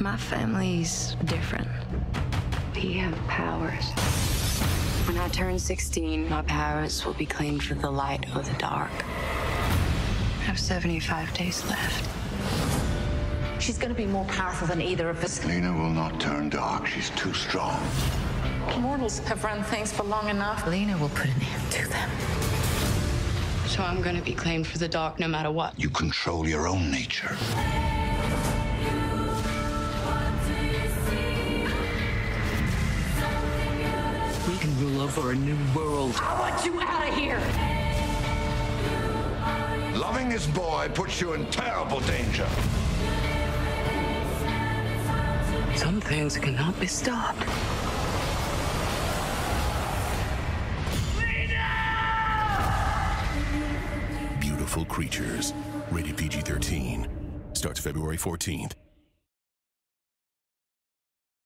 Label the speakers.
Speaker 1: My family's different. We have powers. When I turn 16, my powers will be claimed for the light or the dark. I have 75 days left.
Speaker 2: She's going to be more powerful than either of us.
Speaker 3: Lena will not turn dark. She's too strong.
Speaker 2: Mortals have run things for long enough.
Speaker 1: Lena will put an end to them. So I'm going to be claimed for the dark no matter what.
Speaker 3: You control your own nature.
Speaker 4: Can rule over a new world.
Speaker 2: I want you out of here.
Speaker 3: Loving this boy puts you in terrible danger.
Speaker 1: Some things cannot be stopped.
Speaker 5: Beautiful Creatures. Rated PG 13. Starts February 14th.